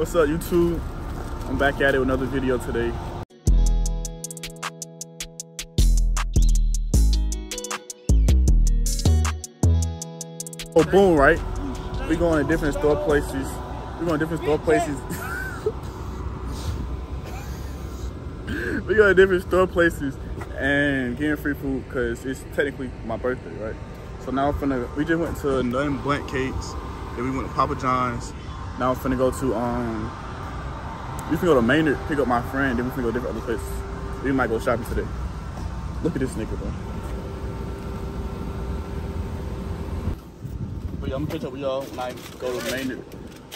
What's up, YouTube? I'm back at it with another video today. Oh, boom, right? We going to different store places. We going to different store places. we go to different store places and getting free food because it's technically my birthday, right? So now we just went to Nothing Bundt Cakes, then we went to Papa John's. Now I'm finna go to, um, we finna go to Maynard, pick up my friend, then we finna go to different other places. We might go shopping today. Look at this nigga though. But yeah, I'm gonna catch up with y'all when I go to Maynard.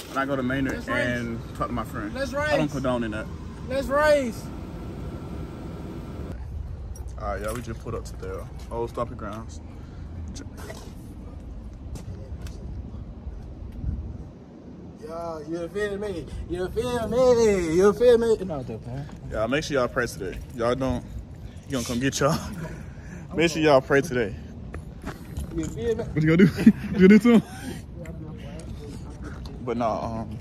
When I go to Maynard and talk to my friend. Let's I don't condone in that. Let's race. All right, y'all, we just put up to the old stomping grounds. Yo, you feel me? You feel me? You feel me? No, man. Y'all, make sure y'all pray today. Y'all don't, he gonna come get y'all. Make sure y'all pray today. You feel me? What you gonna do? you gonna do to him? But no, um,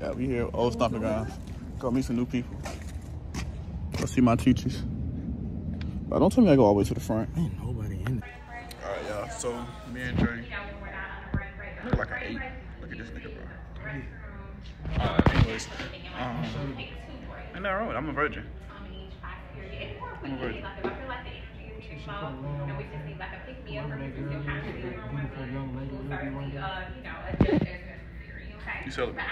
yeah, we here, old stomping grounds. Go meet some new people. Go see my teachers. But don't tell me I go all the way to the front. Ain't nobody in there. All right, y'all. So me and Dre look like an eight. Look at this nigga. Uh, anyways, um, ain't that wrong? I'm a virgin. I'm a virgin. You celebrate? Um,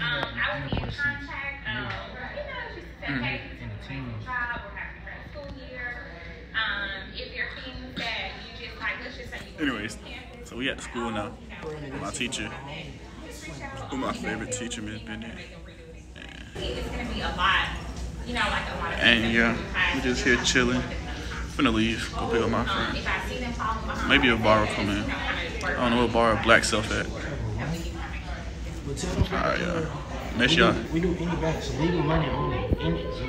I will be in contact. Um, you know, just to say, hey, this is job. We're having a great school year. Um, if there are things that you just like, let's just say you Anyways, so we at school now. My teacher, who my favorite teacher, Miss Bennett. It's gonna be a lot. You know, like a lot of. And things yeah, that you have we to just here chilling. Finna leave, go pick up my friend. if I see them following behind, Maybe a bar will come in. you know, kind of work I don't know what bar Black Self at. that we can kind of But tell them Alright, y'all. Make we sure do, we do any banks, legal money only.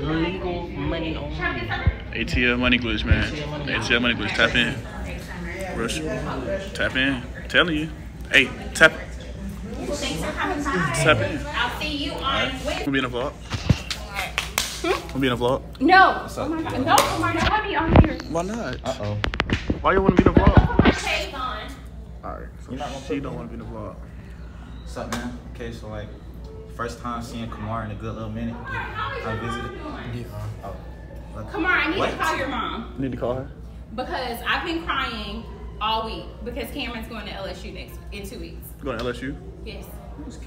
Legal money only. ATL Money Glitch, man. ATL Money Glitch, tap in. Rush. Tap in. telling you. Hey, tap. Thanks for coming by. Tap in. I'll see you on Wednesday. Wanna be in a vlog? Wanna be in a vlog? No. Oh my God. No, Omar, don't have me on here. Why not? Uh oh. Why you wanna be in a Let me go vlog? put my shades on. Alright, so You're not gonna she don't wanna be in the vlog. What's up, man? Okay, so like, first time seeing Khamar in a good little minute. How is I visited. doing? Oh. look. Come on, I need What? to call your mom Need to call her? because I've been crying all week because Cameron's going to LSU next in two weeks. Going to LSU? Yes.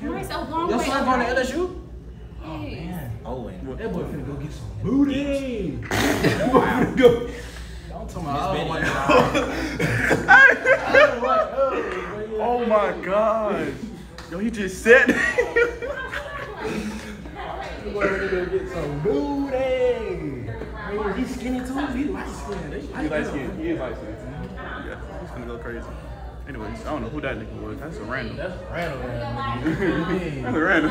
Cameron? It's a long Your way. son going to away. LSU? Yes. Oh, and That boy finna go get some booty. that boy finna go. I'm talking about, oh my god. Oh my god. Oh my god. Yo, he just said That boy finna go get some booty. Man, he's skinny too. He light skinned. They He like light him. skinned. He is light skinned. Yeah, he's gonna go crazy. Anyways, I don't know who that nigga was. That's a random. That's random, man. That's a random.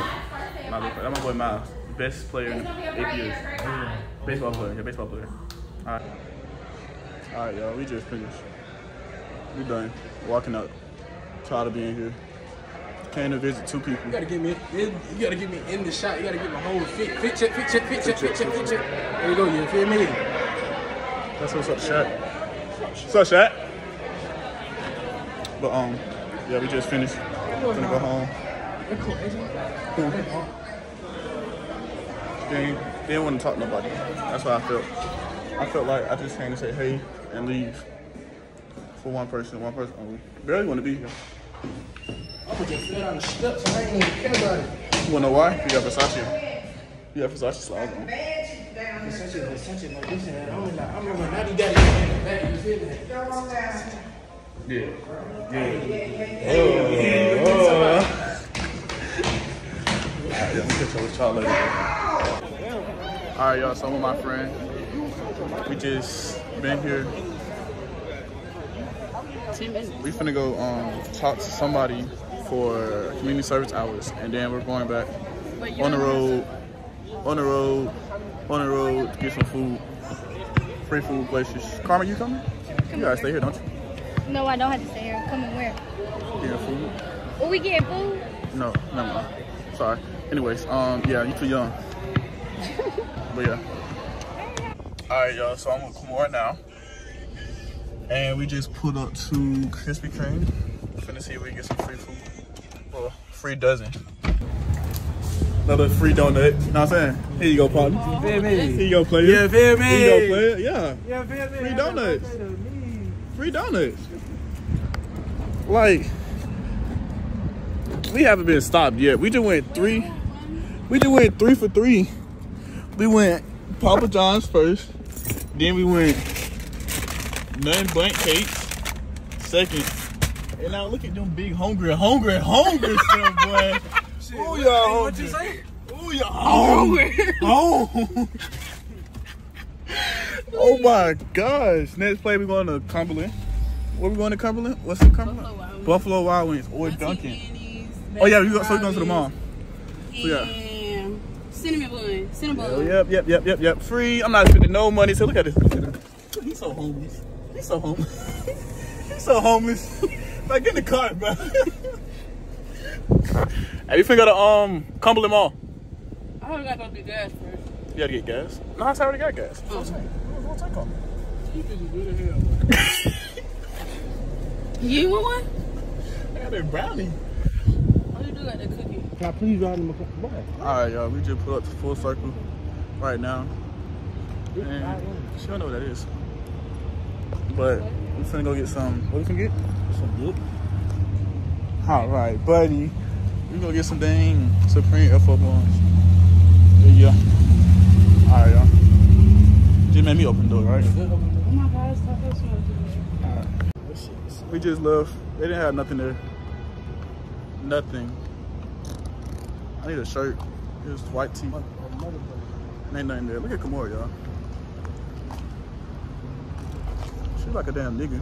My little- That's my boy Miles. Best player in eight years. Baseball player. Yeah, baseball player. Alright. Alright, y'all. We just finished. We done. Walking up. Tired of being here. Came to visit two people. You gotta get me. You gotta get me in the shot. You gotta get my whole fit, fit check, fit check, fit check, fit check, fit check. There you go. You feel me? That's what's up, Shaq. What's up, Shaq? But um, yeah, we just finished. Gonna go home. Cool. They they didn't want to talk to nobody. That's how I felt. I felt like I just came to say hey and leave. For one person, one person only. Barely want to be here. I would just fell the steps and I ain't even care about it. You wanna know why? You got Versace. You got Versace slides on. It's such a, it's such a, like, this and I'm like, I remember Natty Daddy in the back, you feel me? Yeah. Yeah. Oh, oh. Alright, I'm gonna catch up with y'all later. Alright, y'all, so I'm with my friend. We just been here. We finna go um, talk to somebody for community service hours, and then we're going back on the road, on the road, on the road to get some food, free food places. Karma, you coming? You gotta stay here, don't you? No, I don't have to stay here. Coming where? Getting food. Are we getting food? No, never mind. Sorry. Anyways, um, yeah, you too young. but yeah. All right, y'all. So I'm with Kumar now, and we just pulled up to Krispy Kreme. Finna see if we can get some free food. Well, free dozen. Another free donut. You know what I'm saying? Here you go, partner. Feel me? Here you go, player. Yeah, feel me? Here you go, player. Yeah. Yeah, feel me? Free donuts. Free donuts. Like, we haven't been stopped yet. We just went three. We just went three for three. We went Papa John's first. Then we went None Bundt Cakes second. And now look at them big hungry, hungry, hungry still, boy. Ooh, y'all What you say? Ooh, y'all hungry. Oh. oh my gosh. Next play, we're going to Cumberland. Where we going to Cumberland? What's in Cumberland? Buffalo Wild Wings. Buffalo Wild Wings or Dunkin'. Oh yeah, you go, so we going to the mall. So, yeah. And cinnamon bun. Cinnamon Oh, bun. yep, yep, yep, yep, yep. Free. I'm not spending no money. So look at this. Look at him. He's so homeless. He's so homeless. He's so homeless. Like in the car, bro. hey, you finna go to um Cumberland Mall. I heard I gotta go get gas first. You gotta get gas. No, I already got gas. Oh. We'll take off. You want one? I got that brownie. Oh, you do got that cookie. Can I please ride in my car? Boy. All right, y'all. We just pulled up to full circle right now. And she don't know what that is. But we finna go get some. What we finna get? Some good. All right, buddy. We're gonna get some dang Supreme F4 ones. Yeah, yeah. All right, y'all. Just made me open the door, right? Oh my gosh, stop that smell. We just left. They didn't have nothing there. Nothing. I need a shirt. Just white tee. Ain't nothing there. Look at Kimura, y'all. She's like a damn nigga.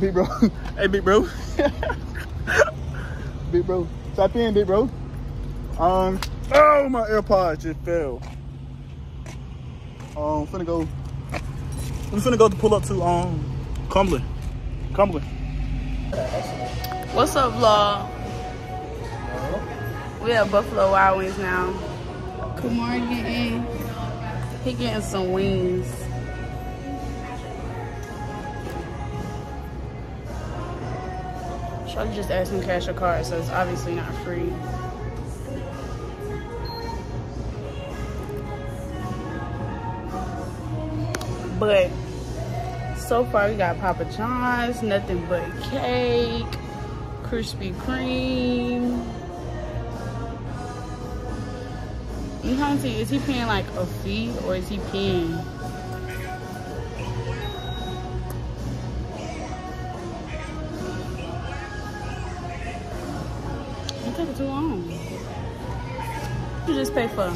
Big bro. hey, big bro. big bro. Tap in, big bro. Um. Oh, my AirPods just fell. Um, finna go. We finna go to pull up to um Cumberland. Cumberland. What's up, vlog? We at Buffalo Wild Wings now. Kumar getting, he getting some wings. Shawty just asked me cash or card, so it's obviously not free. But so far we got Papa John's, nothing but cake, Krispy Kreme. Trying to see, is he paying like a fee or is he paying? Took too long. You just pay for.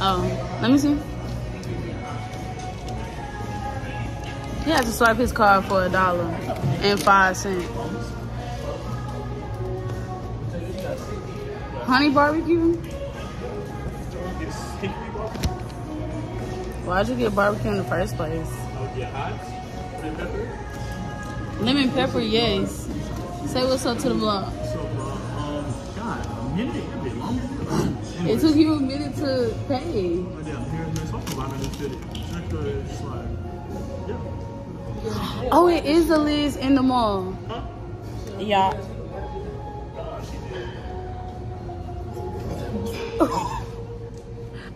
Oh, let me see. He has to swipe his card for a dollar and five cents. Honey barbecue? Why'd you get barbecue in the first place? Lemon pepper, yes. Say what's up to the vlog. God, a minute, a bit longer. It took you a minute to pay. But yeah, here in Minnesota, I'm gonna fit it. Strictly, it's like, yeah. Oh, it is a Liz in the mall. Yeah.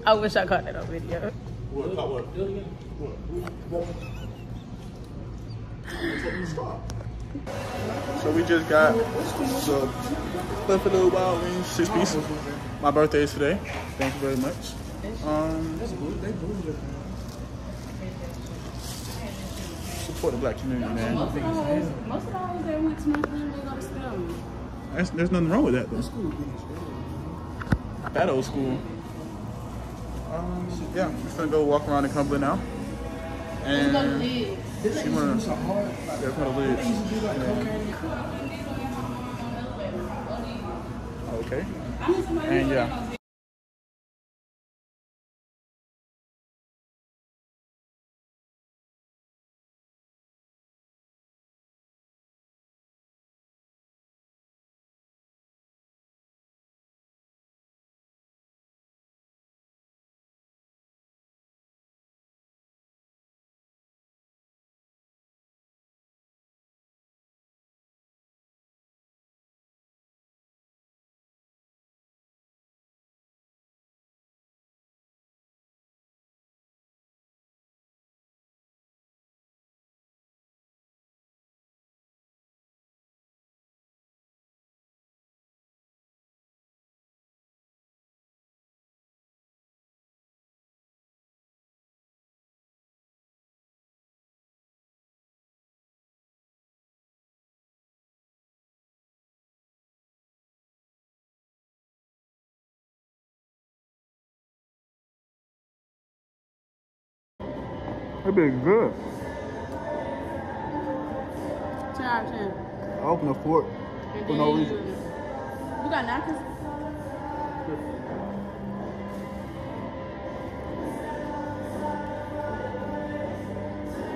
I wish I caught that on video. What? What? So we just got the Buffalo Wild Wings six pieces. My birthday is today. Thank you very much. Um, support the black community, man. Most of all that went to my they go to. That's, there's nothing wrong with that, though. That old school. Um, yeah, we're gonna go walk around the Cumberland now. Let's go to And. She wanna. Okay. And yeah. That been good. 10 out of 10. I opened a fork And for no reason. You got napkins?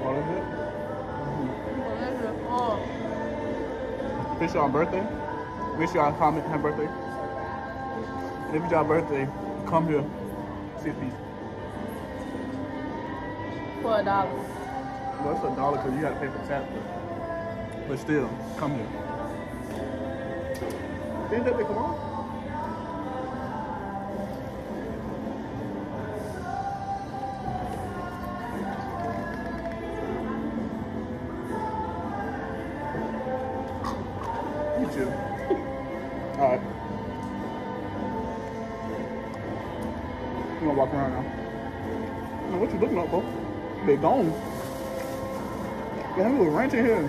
What is it? Oh, Fish y'all birthday. Sure y'all comment happy birthday. And if it's y'all birthday, come here. Six piece. For a dollar. Well, that's a dollar because you got to pay for tap. But, but still, come here. Didn't they come on? They gone. Man, we was ranching here.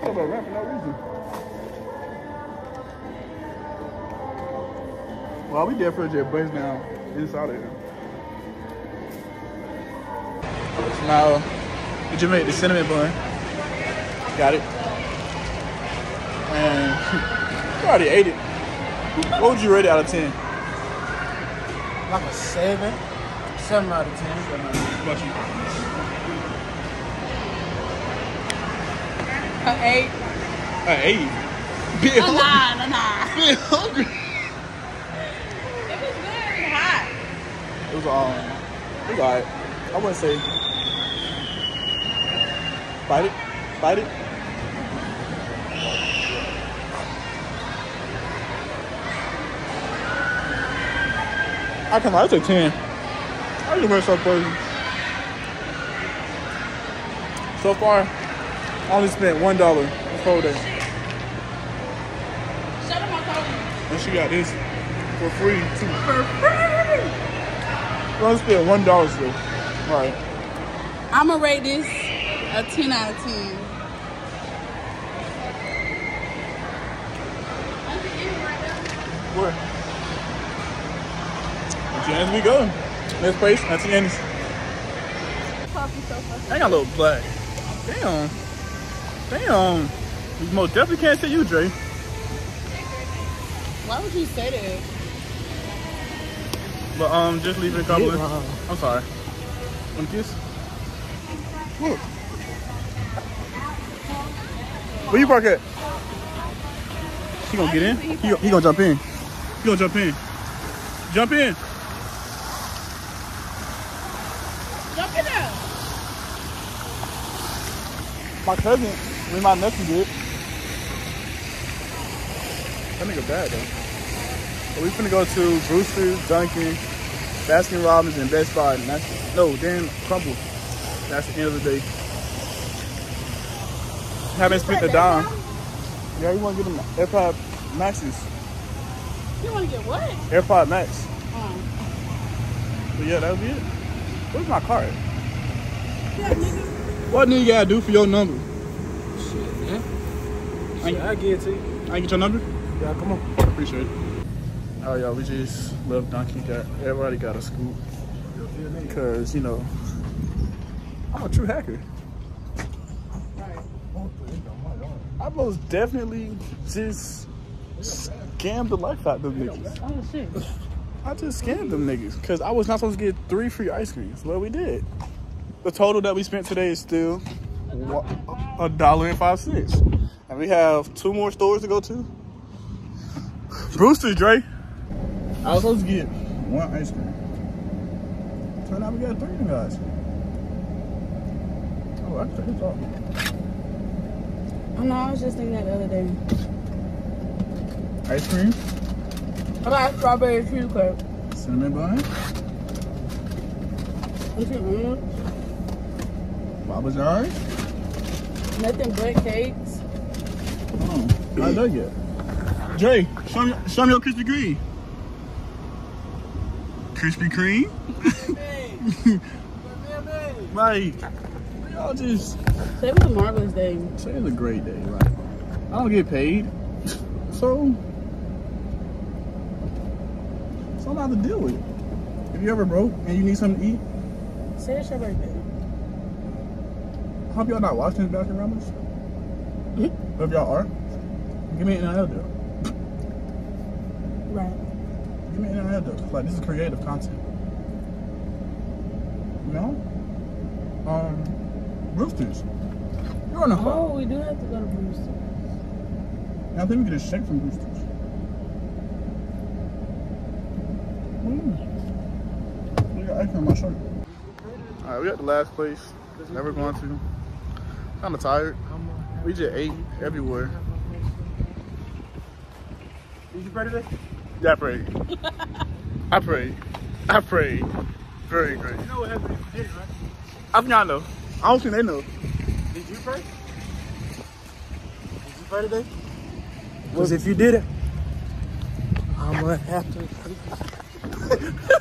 Talk about rant for no reason. Well, we for jet buzz now inside of here. Now, did you make the cinnamon bun. Got it. And you already ate it. What would you rate it out of 10? Like a seven, seven out of ten. What about you? An eight. An eight. Big A hungry. nine, a nine. Big hungry. It was very hot. It was um, it was alright. I wouldn't say bite it, bite it. I can I take ten. I just went so crazy. So far, I only spent one dollar for this whole day, Shut up, my and she got this for free too. For free. I only spent one dollar still. All right. I'm gonna rate this a 10 out of 10. Where? As we go. Next place, Auntie Anne's. I got a little black. Damn. Damn. You most definitely can't say you, Dre. Why would you say that? But um, just leave it a compliment. wrong. I'm sorry. Want a kiss? Look. Where you park at? He gonna get in? He, he gonna jump in. He gonna. Jump in. Jump in My cousin, I mean my nephew did. That nigga bad though. But we finna go to Brewster's, Dunkin', Baskin Robbins, and Best Buy. And that's, no, then Crumbl. That's the end of the day. Haven't spent a dime. Yeah, you wanna get them AirPod Maxes. You wanna get what? AirPod Max. Um, But yeah, that'll be it. Where's my card? yeah, nigga. What do you gotta do for your number? Shit, man. I- Shit, I get it to you. I get your number? Yeah, come on. Appreciate it. Oh yeah, we just left Dunkin'. Got everybody got a scoop because you know I'm a true hacker. I most definitely just scammed the life out of them niggas. Oh shit. I just scammed them niggas because I was not supposed to get three free ice creams. Well, we did. The total that we spent today is still wa- a dollar and five cents, and we have two more stores to go to. Brewster, Dre. I was supposed to get one ice cream. Turned out we got three of them guys. Oh, I can talk. I know, I was just thinking that the other day. Ice cream, I got strawberry cheesecake. cinnamon bun, What you Papa John's. Nothing but cakes. Oh, I done yet. Jay, show me, show me your Krispy Kreme. Krispy Kreme? like, y'all just Today was a marvelous day. say it's a great day. Like, I don't get paid, so so I'm not to deal with it. If you ever broke and you need something to eat, Say it's your birthday. I hope y'all not watching this Baskin Robbins. If y'all are, give me an NIL deal. Right. Give me an NIL deal. Like this is creative content. You know? Um, Roosters. You're on the phone. Oh, we do have to go to Brewster. I think we get a shake from Roosters. Mm. We got ice on my shirt. All right, we got the last place that we're going to. Kind of tired. We just ate everywhere. Did you pray today? Yeah, I prayed. I prayed. I prayed. Very great. You know what happened if you did, right? I think I know. I don't think they know. Did you pray? Did you pray today? Because if you did it, I'm gonna have to.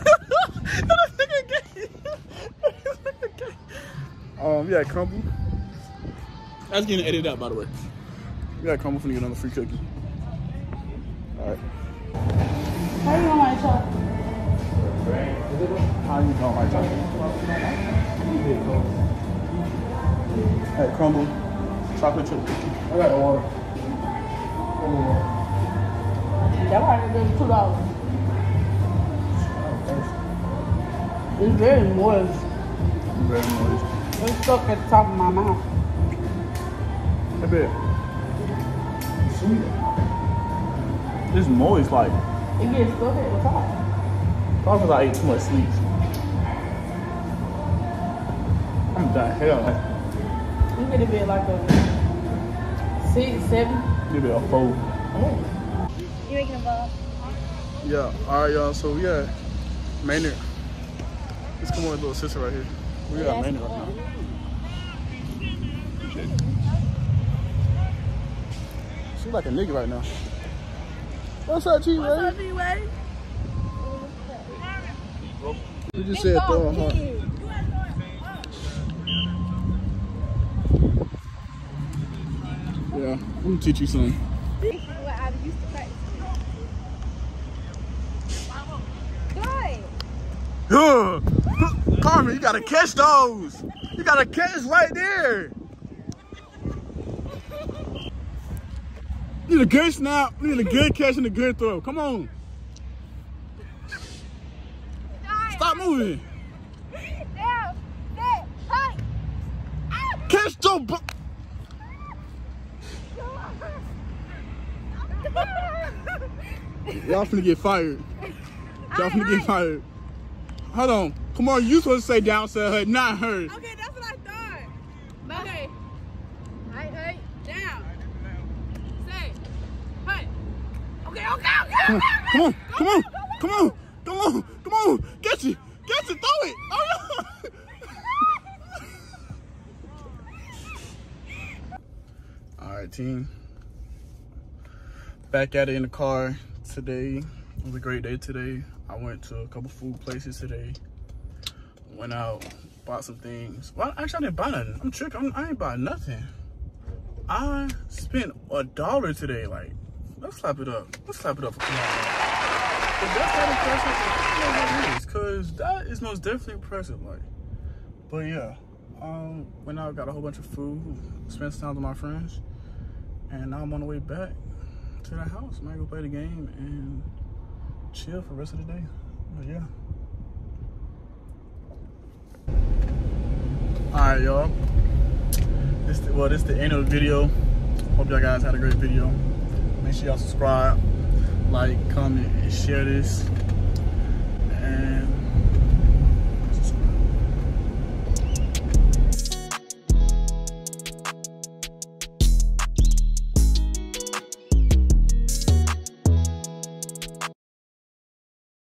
Um, yeah, Crumbl. That's getting edited out, by the way. You gotta come Crumbl finna get another free cookie. All right. How you on my chocolate? How you doing, my chocolate? Hey, Crumbl, chocolate chip cookie. I got the water. That might be two dollars. It's very moist. Very moist. It's stuck at the top of my mouth. Hey, babe. Sweet. This moist, like, It gets stuck at the top. probably because I ate too much sweets. I'm done. Hell, You get a bit like a six, seven. maybe a four. You making a ball? Yeah, alright y'all, so yeah, Maynard. Let's come on with little sister right here. We got Maynard right now. Appreciate it. She like a nigga right now. What's up, T Ray? D-Way? You just said throw a heart. Yeah, I'm gonna teach you something. What I used to practice. Good. Carmen, you gotta catch those. You gotta catch right there. Need a good snap. Need a good catch and a good throw. Come on. Stop moving. Down. Catch the bu- Y'all finna get fired. Y'all finna get fired. Hold on. Come on, you supposed to say downstairs hut, not her. Okay, that's what I thought. Okay, Hey, hey. down. Say, hey. Okay, okay, okay. Come on, come on, come on, come on, come on. Catch it, catch it, throw it. Oh. All right, team. Back at it in the car today. It was a great day today. I went to a couple food places today. Went out, bought some things. Well, actually, I didn't buy nothing. I'm tripping. I'm, I ain't buy nothing. I spent a dollar today. Like, let's slap it up. Let's slap it up for. But that's not impressive. Because that is most definitely impressive. Like, but yeah, um, went out, got a whole bunch of food, spent some time with my friends, and now I'm on the way back to the house. Might go play the game and chill for the rest of the day. But yeah. All right, y'all. This the, well, this is the end of the video. Hope y'all guys had a great video. Make sure y'all subscribe, like, comment, and share this. And